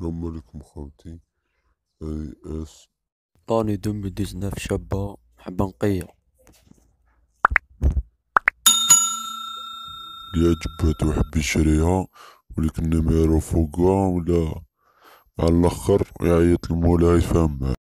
السلام عليكم خوتي. أي أس. راني دمي ديزناف شابة حبة نقية اللي عجباتو حب يشريها ولكن نميرو فوقها ولا على الأخر يعيط لمولاها يفهم